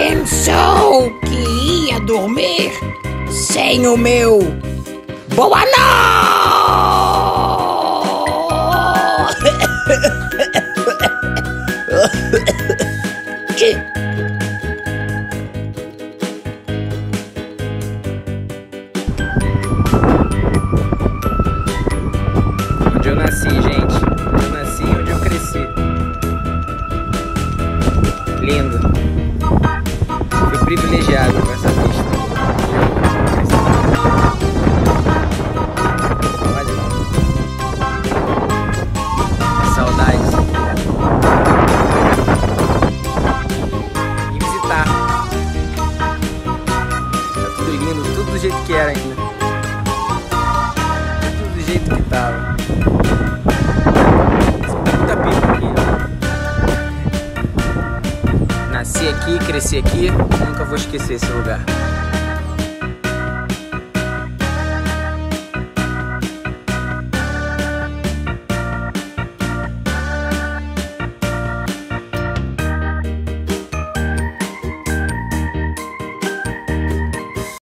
pensou que ia dormir sem o meu boa no. Onde eu nasci, gente? Onde eu nasci, onde eu cresci. Lindo. Que era ainda. Tudo do jeito que tava. Muita pipa aqui. Nasci aqui, cresci aqui, nunca vou esquecer esse lugar.